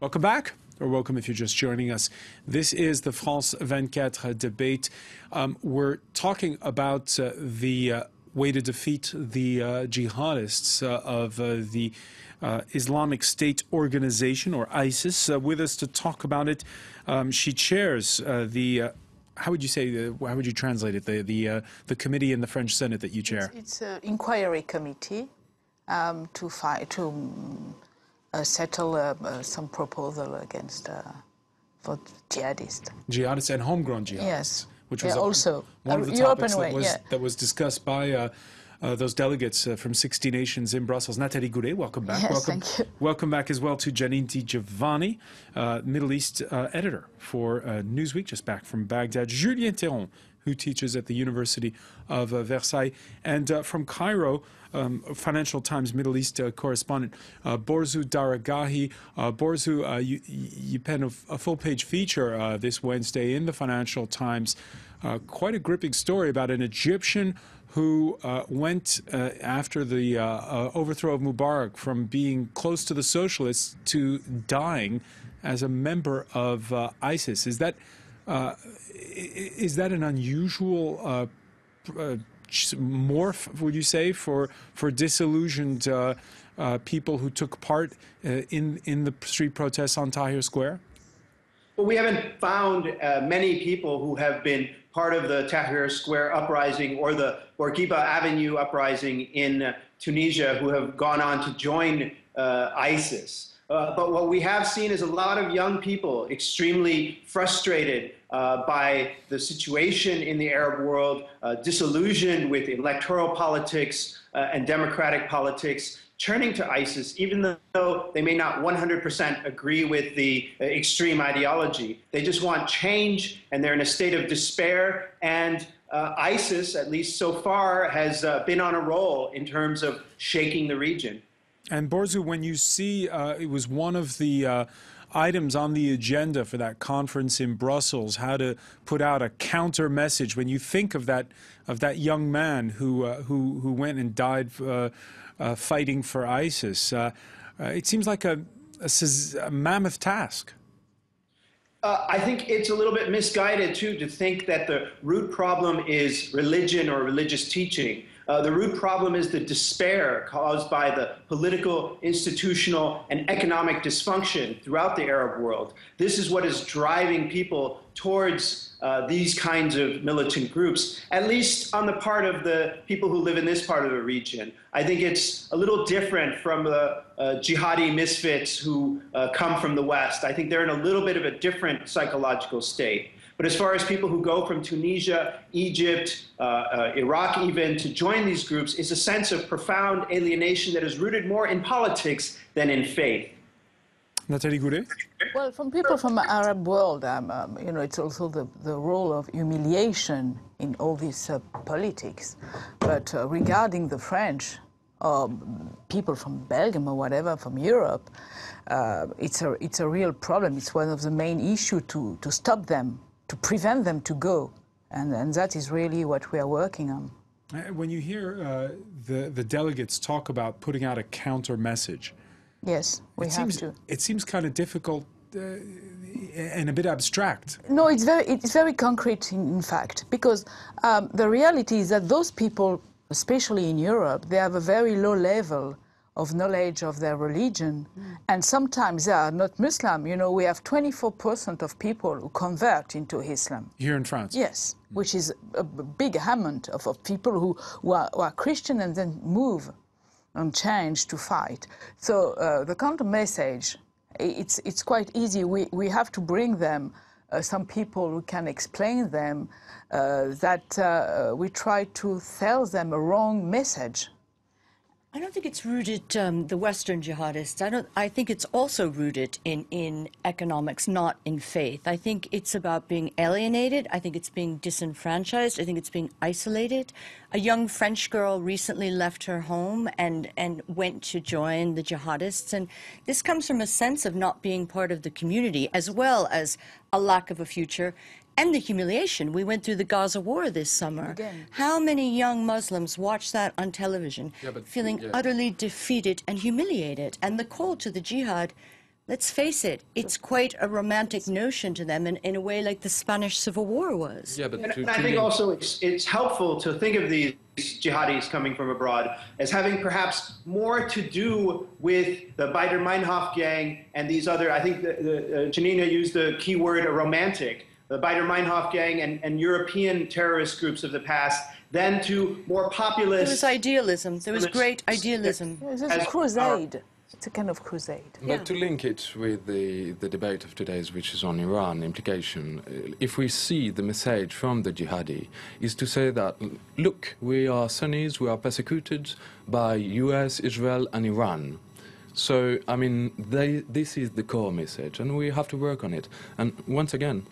Welcome back, or welcome if you're just joining us. This is the France 24 debate. Um, we're talking about uh, the uh, way to defeat the uh, jihadists uh, of uh, the uh, Islamic State organization, or ISIS. with us to talk about it, um, she chairs the how would you say? how would you translate it? The the the committee in the French Senate that you chair. It's, it's an inquiry committee um, to fight to um, settle uh, uh, some proposal against for jihadists. Jihadists and homegrown jihadists. Yes. Which was yeah, also one of the topics way, that, was, yeah. that was discussed by uh, those delegates uh, from 60 nations in Brussels. Nathalie Goulet, welcome back. Yes, welcome, thank you. Welcome back as well to Janine Di uh, Middle East uh, editor for Newsweek, just back from Baghdad. Julien Théron, who teaches at the University of Versailles. And from Cairo, um, Financial Times Middle East uh, correspondent uh, Borzu Daragahi. Uh, Borzu, you, you penned a, a full-page feature this Wednesday in the Financial Times. quite a gripping story about an Egyptian who uh, went uh, after the uh, uh overthrow of Mubarak from being close to the socialists to dying as a member of uh, ISIS. Is that uh, is that an unusual uh, uh, morph? Would you say for for disillusioned uh, people who took part in in the street protests on Tahrir Square? Well, we haven't found many people who have been part of the Tahrir Square uprising or the Bourguiba Avenue uprising in uh, Tunisia who have gone on to join uh, ISIS. Uh, but what we have seen is a lot of young people extremely frustrated uh, by the situation in the Arab world, uh, disillusioned with electoral politics uh, and democratic politics, turning to ISIS, even though they may not 100% agree with the uh, extreme ideology. They just want change, and they're in a state of despair. And uh, ISIS, at least so far, has been on a roll in terms of shaking the region. And Borzu, when you see uh, it was one of the uh, items on the agenda for that conference in Brussels, how to put out a counter message. When you think of that of that young man who uh, who who went and died uh, fighting for ISIS. Uh, uh, it seems like a, a, a mammoth task. Uh, I think it's a little bit misguided, too, to think that the root problem is religion or religious teaching. Uh, the root problem is the despair caused by the political, institutional, and economic dysfunction throughout the Arab world. This is what is driving people towards uh, these kinds of militant groups, at least on the part of the people who live in this part of the region. I think it's a little different from the uh, jihadi misfits who uh, come from the West. I think they're in a little bit of a different psychological state. But as far as people who go from Tunisia, Egypt, uh, uh, Iraq even, to join these groups, is a sense of profound alienation that is rooted more in politics than in faith. Nathalie Goulet? Well, from people from the Arab world, um, um, you know, it's also the, the role of humiliation in all this uh, politics. But uh, regarding the French, or um, people from Belgium or whatever, from Europe, uh, it's, a, it's a real problem. It's one of the main issues to, to stop them, to prevent them to go. And, and that is really what we are working on. Uh, when you hear uh, the, the delegates talk about putting out a counter message, Yes, we it have seems, to. It seems kind of difficult uh, and a bit abstract. No, it's very, it's very concrete, in, in fact, because um, the reality is that those people, especially in Europe, they have a very low level of knowledge of their religion, mm. and sometimes they are not Muslim. You know, we have 24% of people who convert into Islam. Here in France? Yes, mm. which is a big amount of, of people who, who, are, who are Christian and then move and change to fight. So uh, the counter message, it's, it's quite easy. We, we have to bring them uh, some people who can explain them uh, that uh, we try to sell them a wrong message I don't think it's rooted um, the Western jihadists. I don't. I think it's also rooted in in economics, not in faith. I think it's about being alienated. I think it's being disenfranchised. I think it's being isolated. A young French girl recently left her home and and went to join the jihadists, and this comes from a sense of not being part of the community, as well as a lack of a future and the humiliation. We went through the Gaza war this summer. Again. How many young Muslims watched that on television, yeah, but, feeling yeah. utterly defeated and humiliated? And the call to the jihad let's face it, it's quite a romantic notion to them in, in a way like the Spanish Civil War was. Yeah, but And, to, and I think link- also it's, it's helpful to think of these jihadis coming from abroad as having perhaps more to do with the Baader Meinhof gang and these other, I think the, the, uh, Janina used the key word a romantic, the Baader Meinhof gang and, and European terrorist groups of the past, than to more populist. There was idealism. There was great idealism. It's As a crusade. It's a kind of crusade. But Yeah. to link it with the, the debate of today's, which is on Iran implication, uh, if we see the message from the jihadi, is to say that, look, we are Sunnis, we are persecuted by US, Israel, and Iran. So, I mean, they, this is the core message, and we have to work on it. And once again,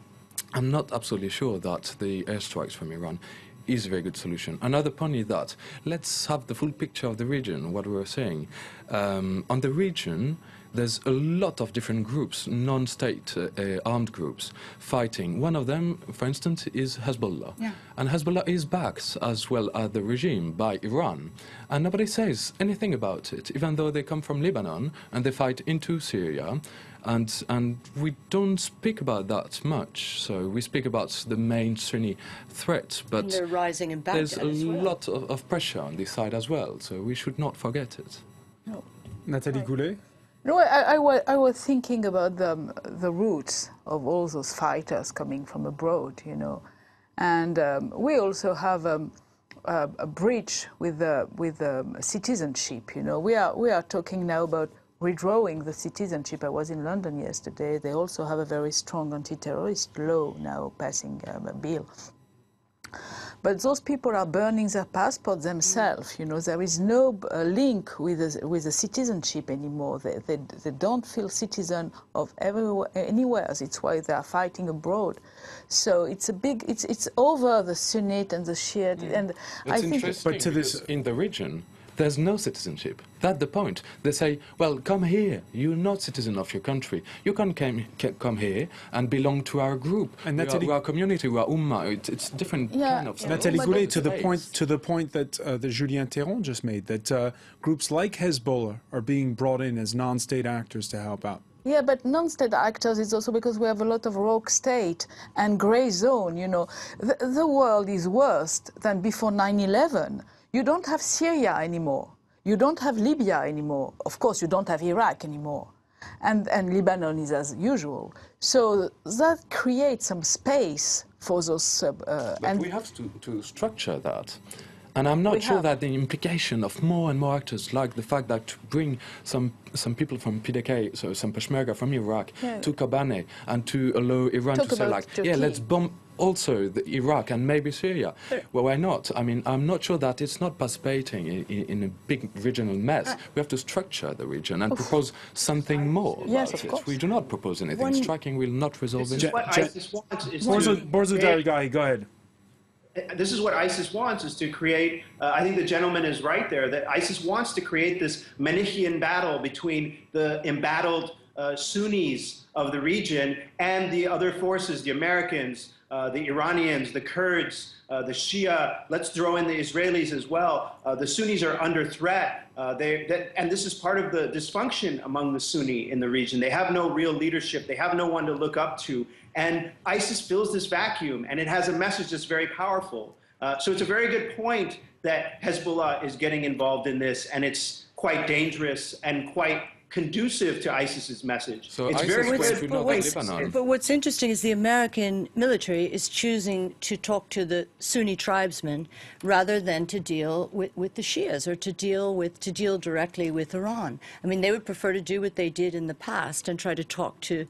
I'm not absolutely sure that the airstrikes from Iran is a very good solution. Another point is that let's have the full picture of the region, what we were saying. Um, on the region, there's a lot of different groups, non-state uh, uh, armed groups, fighting. One of them, for instance, is Hezbollah. Yeah. And Hezbollah is backed as well as the regime by Iran. And nobody says anything about it, even though they come from Lebanon and they fight into Syria. And, and we don't speak about that much. So we speak about the main Sunni threat, but they're rising in there's a well. lot of, of pressure on this side as well. So we should not forget it. Nathalie Goulet. No, I, I, I was thinking about the, the roots of all those fighters coming from abroad, you know. And um, we also have um, a, a breach with, the, with um, citizenship, you know. We are, we are talking now about redrawing the citizenship. I was in London yesterday. They also have a very strong anti-terrorist law now passing um, a bill. But those people are burning their passports themselves. You know, there is no uh, link with the, with the citizenship anymore. They, they, they don't feel citizen of everywhere, anywhere. It's why they are fighting abroad. So it's a big. It's it's over the Sunnite and the Shiite, and I think interesting But to this- in the region, there's no citizenship. That's the point. They say, well, come here. You're not citizen of your country. You can come, ca- come here and belong to our group. And we, are, Nathalie- we are community, we are ummah. It, it's different Yeah, kind of yeah. stuff. Nathalie Goulet, to the point to the point that uh, that Julien Théron just made, that uh, groups like Hezbollah are being brought in as non-state actors to help out. Yeah, but non-state actors is also because we have a lot of rogue state and gray zone. You know, the, the world is worse than before 9/11. You don't have Syria anymore. You don't have Libya anymore. Of course, you don't have Iraq anymore, and and Lebanon is as usual. So that creates some space for those. Uh, uh, But and we have to, to structure that. And I'm not We sure have. that the implication of more and more actors, like the fact that to bring some, some people from PDK, so some Peshmerga from Iraq, Yeah. to Kobane, and to allow Iran Talk to say, like, yeah, let's bomb also the Iraq and maybe Syria. Well, why not? I mean, I'm not sure that it's not participating in, in, in a big regional mess. we have to structure the region and propose something more Yes, about of it. course. We do not propose anything. Striking will not resolve This is what ISIS wants is Borzu, to Borzu create- Daragahi, go ahead. this is what ISIS wants is to create. Uh, I think the gentleman is right there that ISIS wants to create this Manichaean battle between the embattled uh, Sunnis of the region and the other forces, the Americans, uh, the Iranians, the Kurds, uh, the Shia. Let's throw in the Israelis as well. Uh, the Sunnis are under threat. Uh, they, that, and this is part of the dysfunction among the Sunni in the region. They have no real leadership. They have no one to look up to. And ISIS fills this vacuum, and it has a message that's very powerful. Uh, so it's a very good point that Hezbollah is getting involved in this, and it's quite dangerous and quite conducive to ISIS's message. So it's ISIS very went good. But what's, but what's interesting is the American military is choosing to talk to the Sunni tribesmen rather than to deal with, with the Shias or to deal with to deal directly with Iran. I mean, they would prefer to do what they did in the past and try to talk to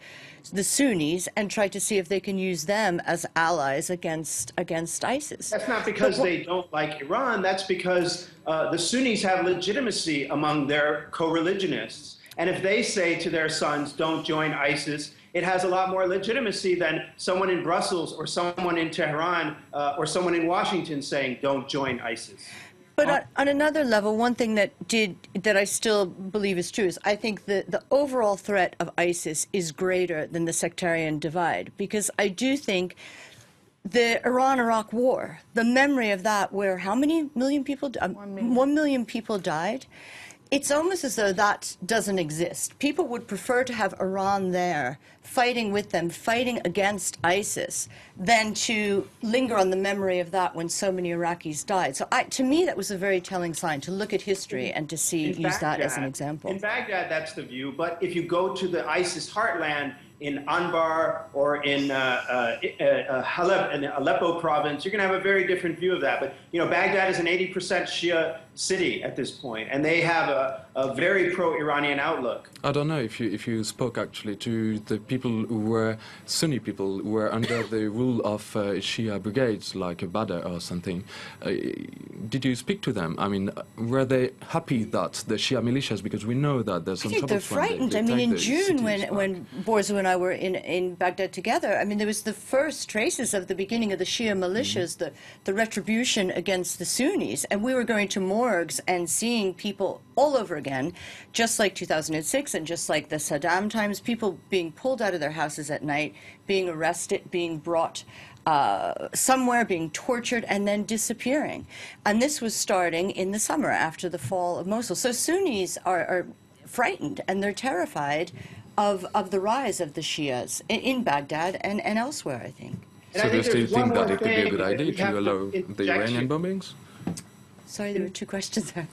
the Sunnis and try to see if they can use them as allies against against ISIS. That's not because what- they don't like Iran. That's because uh, the Sunnis have legitimacy among their co-religionists. And if they say to their sons, don't join ISIS, it has a lot more legitimacy than someone in Brussels or someone in Tehran uh, or someone in Washington saying, don't join ISIS. But on, on another level, one thing that did that I still believe is true is I think the, the overall threat of ISIS is greater than the sectarian divide because I do think the Iran-Iraq War, the memory of that, where how many million people, um, one million people died, it's almost as though that doesn't exist. People would prefer to have Iran there fighting with them, fighting against ISIS, than to linger on the memory of that when so many Iraqis died. So I, to me, that was a very telling sign to look at history and to see In use that as an example. In Baghdad, that's the view. But if you go to the ISIS heartland in Anbar or in uh, uh, uh, uh, Aleppo province, you're going to have a very different view of that. But you know, Baghdad is an 80% Shia city at this point, and they have a, a very pro-Iranian outlook. I don't know if you if you spoke actually to the people who were Sunni people who were under the rule of uh, Shia brigades like Badr or something. Uh, did you speak to them? I mean, were they happy that the Shia militias, because we know that there's I some think they're troubles when they- frightened. they I mean, in June, when, back. when Borzu and I were in, in Baghdad together, I mean, there was the first traces of the beginning of the Shia militias, Mm-hmm. the, the retribution against the Sunnis. And we were going to morgues and seeing people all over again, just like 2006 and just like the Saddam times, people being pulled out of their houses at night, being arrested, being brought uh, somewhere, being tortured, and then disappearing. And this was starting in the summer after the fall of Mosul. So Sunnis are, are frightened and they're terrified of, of the rise of the Shias in, in Baghdad and, and elsewhere, I think. And So I do you think still think that it could be a good idea to allow the Iranian bombings? Sorry, there were two questions there.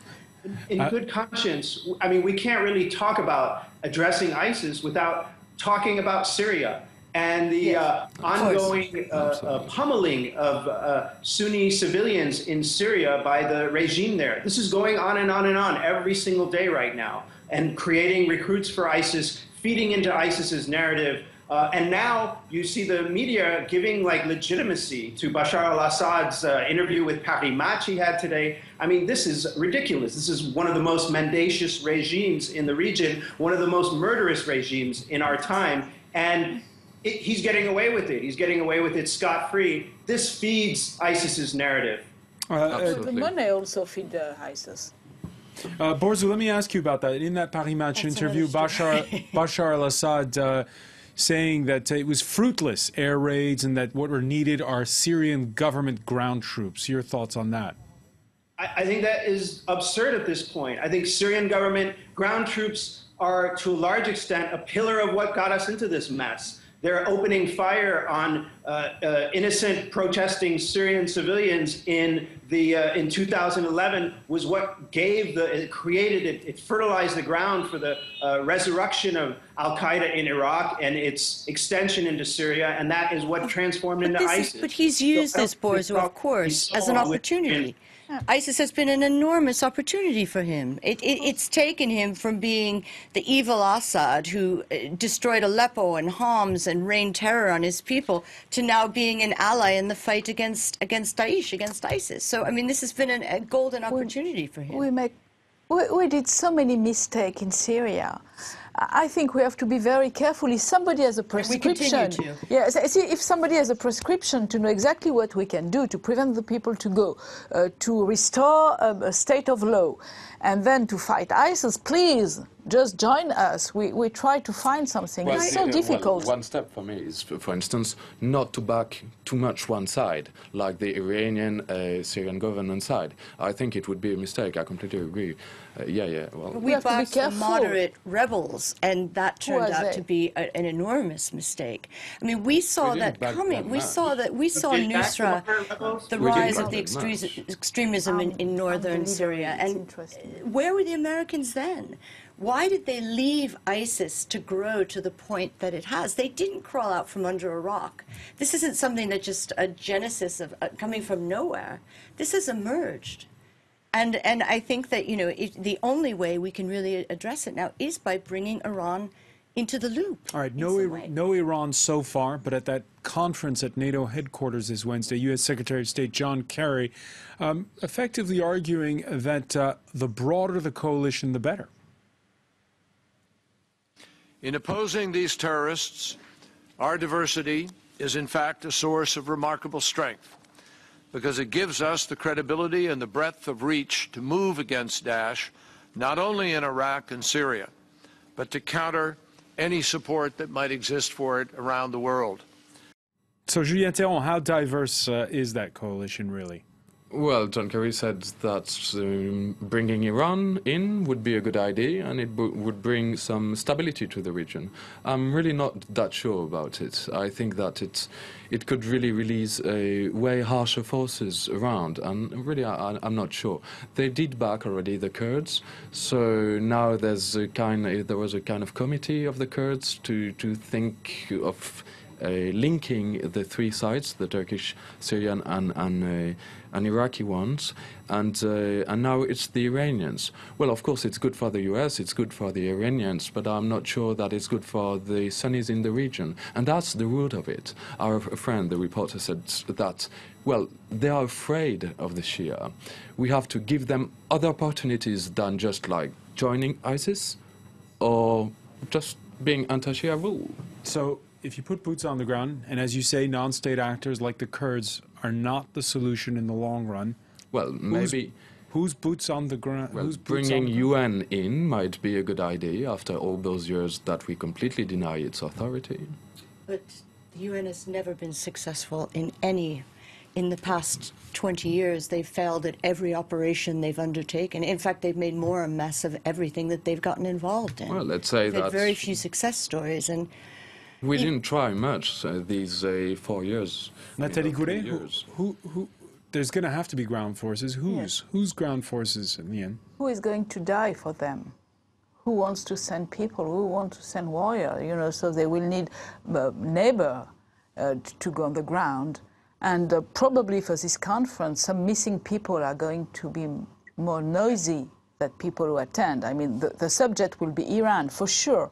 in good conscience, I mean, we can't really talk about addressing ISIS without talking about Syria and the Yes, uh, ongoing uh, uh, pummeling of uh, Sunni civilians in Syria by the regime there. This is going on and on and on every single day right now, and creating recruits for ISIS, feeding into ISIS's narrative. Uh, and now you see the media giving like legitimacy to Bashar al-Assad's uh, interview with Paris Match he had today. I mean, this is ridiculous. This is one of the most mendacious regimes in the region, one of the most murderous regimes in our time, and it, he's getting away with it. He's getting away with it scot-free. This feeds ISIS's narrative. Uh, uh, The money also feed uh, ISIS. Uh, Borzu, let me ask you about that. In that Paris Match That's interview, Bashar, Bashar al-Assad uh, saying that uh, it was fruitless air raids and that what were needed are Syrian government ground troops. Your thoughts on that? I, I think that is absurd at this point. I think Syrian government ground troops are, to a large extent, a pillar of what got us into this mess. They're opening fire on uh, uh, innocent protesting Syrian civilians in the uh, in 2011 was what gave the it created it, it fertilized the ground for the uh, resurrection of Al Qaeda in Iraq and its extension into Syria, and that is what transformed But, into ISIS. is, but he's used I this, Borzu, of course, as an opportunity. ISIS has been an enormous opportunity for him. It, it, it's taken him from being the evil Assad who uh, destroyed Aleppo and Homs and rained terror on his people to now being an ally in the fight against against Daesh, against ISIS. So, I mean, this has been an, a golden opportunity for him. We make, we, we did so many mistakes in Syria. I think we have to be very careful. If somebody has a prescription, yes, see, if somebody has a prescription to know exactly what we can do to prevent the people to go, uh, to restore a, a state of law, and then to fight ISIS, please just join us. We, we try to find something. it's so yeah, well, difficult. one step for me is, for, for instance, not to back too much one side, like the Iranian uh, Syrian government side. I think it would be a mistake. I completely agree. Uh, yeah, yeah. Well, we have to be backed the careful. moderate rebels, and that turned out they? to be a, an enormous mistake. I mean, we saw We that coming. that we much. saw that. We saw did back the Nusra, the rise of the extre- much. extremism in, in northern Unbelievable. Syria. And interesting. where were the Americans then? Why did they leave ISIS to grow to the point that it has? They didn't crawl out from under a rock. This isn't something that just a genesis of uh, coming from nowhere. This has emerged. And, and I think that you know it, the only way we can really address it now is by bringing Iran into the loop. All right, no, no Iran so far, but at that conference at NATO headquarters this Wednesday, U.S. Secretary of State John Kerry um, effectively arguing that uh, the broader the coalition, the better. In opposing these terrorists, our diversity is in fact a source of remarkable strength because it gives us the credibility and the breadth of reach to move against Daesh, not only in Iraq and Syria, but to counter any support that might exist for it around the world. So, Julien Théron, how diverse uh, is that coalition really? Well, John Kerry said that um, bringing Iran in would be a good idea and it would bring some stability to the region. I'm really not that sure about it. I think that it, it could really release a way harsher forces around, and really, I, I'm not sure. They did back already the Kurds, so now there's a kind, there was a kind of committee of the Kurds to, to think of linking the three sides, the Turkish, Syrian, and, and, uh, and Iraqi ones, and, uh, and now it's the Iranians. Well, of course, it's good for the US, it's good for the Iranians, but I'm not sure that it's good for the Sunnis in the region. And that's the root of it. Our friend, the reporter, said that, well, they are afraid of the Shia. We have to give them other opportunities than just like joining ISIS or just being anti Shia rule. So if you put boots on the ground, and as you say, non-state actors like the Kurds are not the solution in the long run. Well, maybe. Whose boots on the ground? Well, whose bringing the ground? UN in might be a good idea after all those years that we completely deny its authority. But the UN has never been successful in any. In the past 20 years, they've failed at every operation they've undertaken. In fact, they've made more a mess of everything that they've gotten involved in. Well, let's say They've that very few success stories, and we didn't try much uh, these uh, four years. Nathalie you know, Goulet, who, years. who, who, there's going to have to be ground forces. Whose? Whose ground forces in the end? Who is going to die for them? Who wants to send people? Who wants to send warrior? You know, so they will need uh, neighbor uh, to go on the ground. And uh, probably for this conference, some missing people are going to be more noisy than people who attend. I mean, the, the subject will be Iran for sure.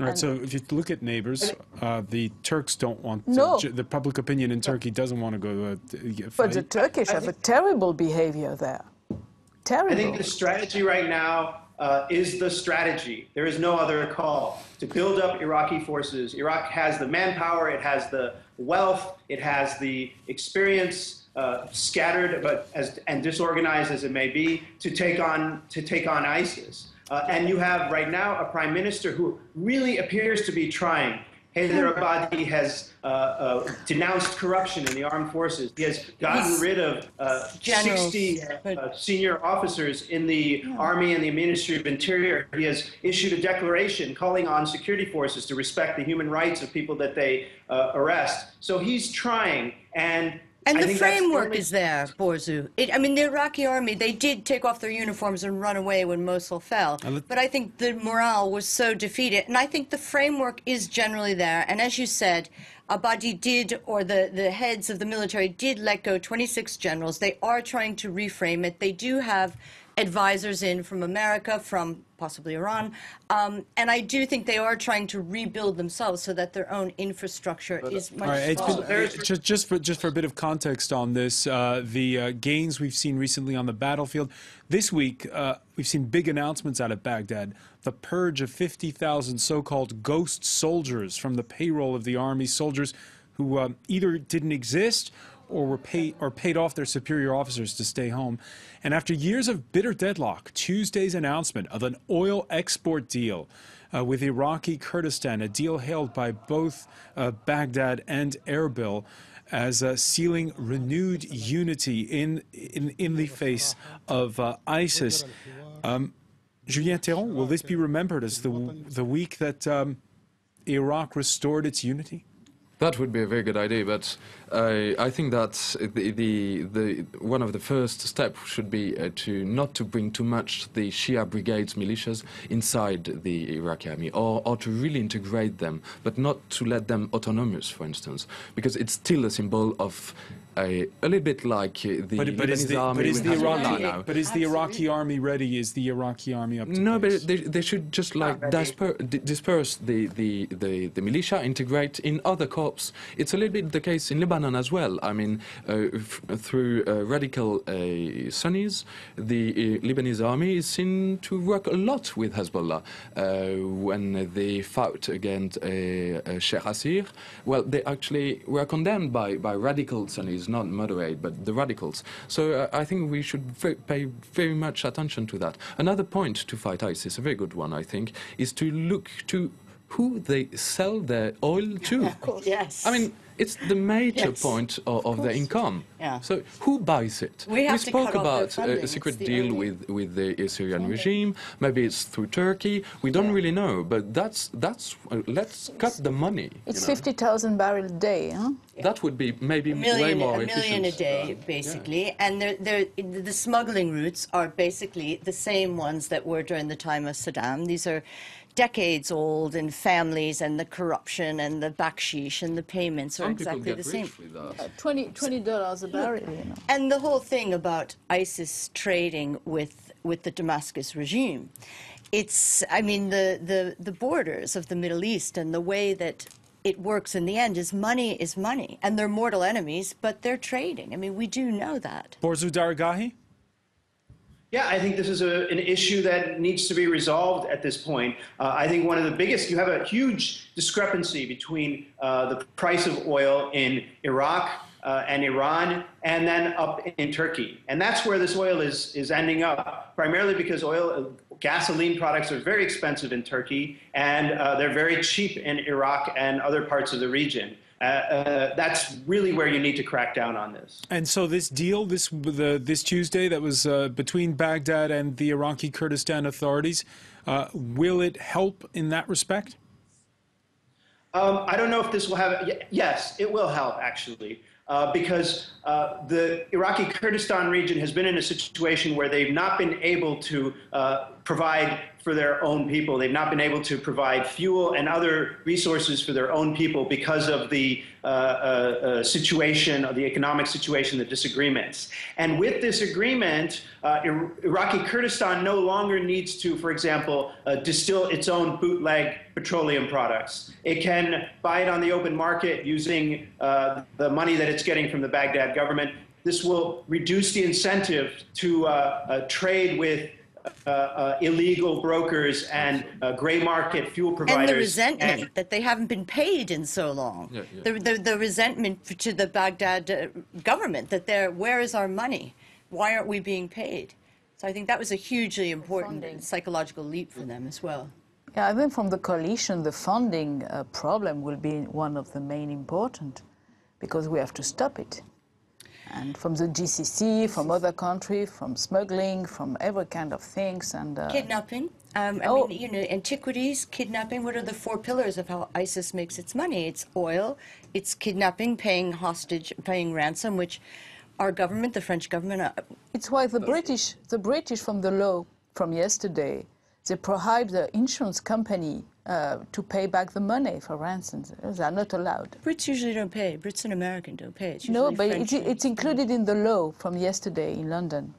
All right, so if you look at neighbors, uh, the Turks don't want. No. To, the public opinion in Turkey doesn't want to go uh, t- get But the. Turkish have a terrible behavior there. Terrible. I think the strategy right now uh, is the strategy. There is no other call to build up Iraqi forces. Iraq has the manpower, it has the wealth, it has the experience, uh, scattered but as and disorganized as it may be, to take on to take on ISIS. Uh, and you have right now a prime minister who really appears to be trying. Haider Abadi has uh, uh, denounced corruption in the armed forces. He has gotten He's- rid of uh, Generals, 60 uh, senior officers in the Army and the Ministry of Interior. He has issued a declaration calling on security forces to respect the human rights of people that they uh, arrest. So he's trying, and And I the framework only- is there, Borzu. It, I mean, the Iraqi army, they did take off their uniforms and run away when Mosul fell. let- But I think the morale was so defeated. And I think the framework is generally there. And as you said, Abadi did, or the, the heads of the military did let go 26 generals. They are trying to reframe it. They do have advisors in from America, from possibly Iran. Um, and I do think they are trying to rebuild themselves so that their own infrastructure is much All right, it's stronger. been, uh, just, just, for, just for a bit of context on this, uh, the uh, gains we've seen recently on the battlefield. This week, uh, we've seen big announcements out of Baghdad. The purge of 50,000 so called ghost soldiers from the payroll of the army, soldiers who uh, either didn't exist or were paid or paid off their superior officers to stay home. And after years of bitter deadlock, Tuesday's announcement of an oil export deal uh, with Iraqi Kurdistan, a deal hailed by both uh, Baghdad and Erbil as uh, sealing renewed unity in, in, in the face of uh, ISIS. Um, Julien Théron, will this be remembered as the, the week that um, Iraq restored its unity? That would be a very good idea, but I think that the, the, the, one of the first steps should be uh, to not to bring too much the Shia brigades, militias, inside the Iraqi army, or, or to really integrate them, but not to let them autonomous, for instance, because it's still a symbol of a, a little bit like uh, the But, but, is Lebanese the, army but is the Hezbollah Iraqi now. but is the Iraqi army ready? Is the Iraqi army up to No, pace? but they, they should just like disper, disperse the, the, the, the militia, integrate in other corps. It's a little bit the case in Lebanon as well. I mean, uh, f- through uh, radical uh, Sunnis, the uh, Lebanese army is seen to work a lot with Hezbollah. Uh, when they fought against uh, uh, Sheikh Asir, well, they actually were condemned by, by radical Sunnis, not moderate, but the radicals. So uh, I think we should ve- pay very much attention to that. Another point to fight ISIS, a very good one, I think, is to look to who they sell their oil to. Of course, Yes. I mean, It's the major Yes, point of, of, their income. Yeah. So who buys it? We have to spoke cut off their about funding. a, a secret deal only with, with the Syrian regime. Maybe it's through Turkey. We don't really know. But that's that's uh, let's cut the money. you It's know. 50,000 barrels a day, huh? That would be maybe a way million, more a million a efficient. day, basically, and they're, they're, the smuggling routes are basically the same ones that were during the time of Saddam. These are decades old, and families, and the corruption, and the bakshish, and the payments are Some people exactly get the same. rich with that. Uh, 20 $20 a barrel, you know. And the whole thing about ISIS trading with, with the Damascus regime, it's, I mean, the, the, the borders of the Middle East and the way that it works in the end is money is money. And they're mortal enemies, but they're trading. I mean, we do know that. Borzu Daragahi? Yeah, I think this is a, an issue that needs to be resolved at this point. Uh, I think one of the biggest, you have a huge discrepancy between uh, the price of oil in Iraq uh, and Iran and then up in Turkey. And that's where this oil is, is ending up, primarily because oil, gasoline products are very expensive in Turkey and uh, they're very cheap in Iraq and other parts of the region. Uh, uh, that's really where you need to crack down on this. And so this deal, this the, this Tuesday, that was uh, between Baghdad and the Iraqi Kurdistan authorities, uh, will it help in that respect? Um, I don't know if this will have. Yes, it will help actually, uh, because uh, the Iraqi Kurdistan region has been in a situation where they've not been able to uh, provide for their own people. They've not been able to provide fuel and other resources for their own people because of the uh, uh, uh, situation, the economic situation, the disagreements. And with this agreement, uh, Iraqi Kurdistan no longer needs to, for example, uh, distill its own bootleg petroleum products. It can buy it on the open market using the money that it's getting from the Baghdad government. This will reduce the incentive to trade with illegal brokers and uh, gray market fuel providers. And the resentment and- that they haven't been paid in so long. Yeah, yeah. The, the, the resentment to the Baghdad uh, government that they're, where is our money? Why aren't we being paid? So I think that was a hugely important psychological leap for them as well. Yeah, I think from the coalition, the funding uh, problem will be one of the main important because we have to stop it. And from the GCC, from other countries, from smuggling, from every kind of things. And uh, Kidnapping. Um, I Oh. mean, you know, antiquities, kidnapping. What are the four pillars of how ISIS makes its money? It's oil, it's kidnapping, paying hostage, paying ransom, which our government, the French government, uh, It's why the British, the British from the law from yesterday, they prohibit the insurance company uh, to pay back the money for ransoms. They are not allowed. Brits usually don't pay. Brits and Americans don't pay. It's No, but French it's, it's included in the law from yesterday in London.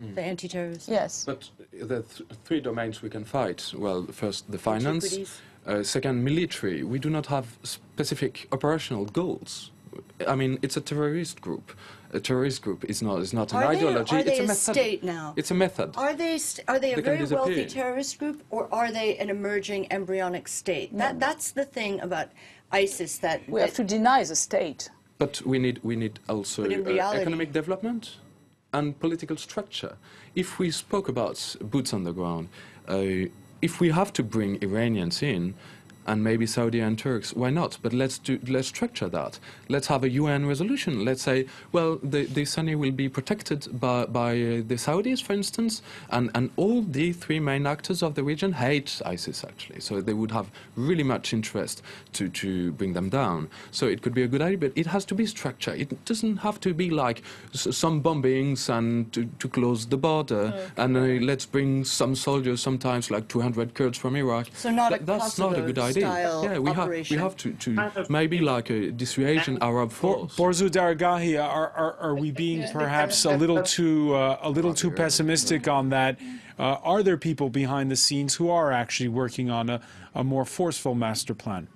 the anti-terrorist. Yes. But the th- three domains we can fight. Well, first the finance. Uh, second, military. We do not have specific operational goals. I mean, it's a terrorist group. A terrorist group is not is not an Are they- ideology. are it's they a a method. state now? It's a method. Are they st- are they a They very wealthy terrorist group or are they an emerging embryonic state? That that's the thing about ISIS that, We have to deny the state. But we need we need also But in uh, economic development and political structure. If we spoke about boots on the ground, uh, if we have to bring Iranians in, and maybe Saudi and Turks, why not? But let's do let's structure that. Let's have a UN resolution. Let's say, well, the, the Sunni will be protected by, by uh, the Saudis, for instance, and, and all the three main actors of the region hate ISIS actually, so they would have really much interest to, to bring them down. So it could be a good idea, but it has to be structured. It doesn't have to be like s- some bombings and to, to close the border and uh, let's bring some soldiers, sometimes like 200 Kurds from Iraq. So not That- that's not a good idea. Kosovo-style Yeah, we have we have to, to maybe like a dissuasion Arab force. Borzu Daragahi, are, are, are we being perhaps a little too uh, a little too pessimistic on that? Uh, are there people behind the scenes who are actually working on a, a more forceful master plan?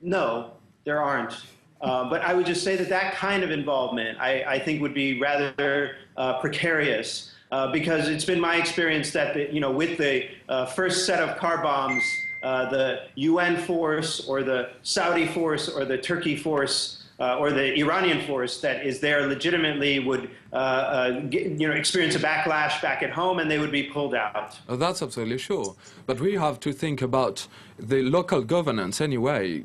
No, there aren't. Uh, but I would just say that that kind of involvement, I, I think, would be rather uh, precarious uh, because it's been my experience that, the, you know, with the uh, first set of car bombs, uh, the UN force or the Saudi force or the Turkey force uh, or the Iranian force that is there legitimately would uh, uh, get, you know, experience a backlash back at home and they would be pulled out. Oh, that's absolutely sure. But we have to think about the local governance anyway.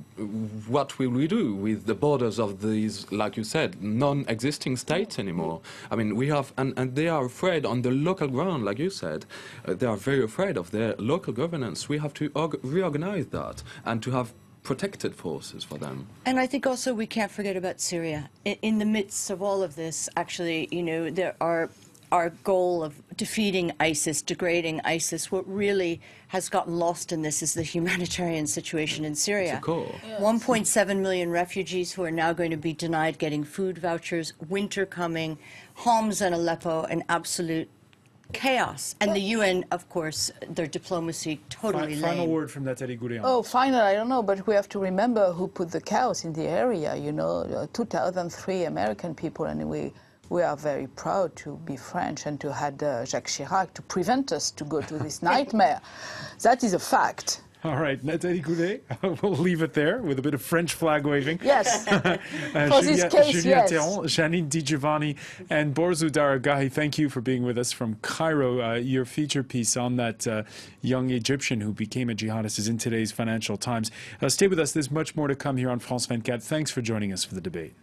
What will we do with the borders of these, like you said, non existing states anymore? I mean, we have, and, and they are afraid on the local ground, like you said, uh, they are very afraid of their local governance. We have to org- reorganize that and to have protected forces for them. And I think also we can't forget about Syria. In, in the midst of all of this, actually, you know, there are our goal of defeating ISIS, degrading ISIS, what really has gotten lost in this is the humanitarian situation in Syria. core. 1.7 million refugees who are now going to be denied getting food vouchers, winter coming, Homs and Aleppo, an absolute chaos. And the UN, of course, their diplomacy totally Fi- final lame. word from Nathalie Goulet. Oh, final, I don't know, but we have to remember who put the chaos in the area. You know, uh, 2003 American people, and we we are very proud to be French and to had uh, Jacques Chirac to prevent us to go to this nightmare. That is a fact. All right, Nathalie Goulet, we'll leave it there with a bit of French flag waving. Yes. Uh, For this Julien, case, Julien yes. Théron, Janine Di Giovanni, and Borzu Daragahi, thank you for being with us from Cairo. Uh, your feature piece on that uh, young Egyptian who became a jihadist is in today's Financial Times. Uh, stay with us. There's much more to come here on France 24. Thanks for joining us for the debate.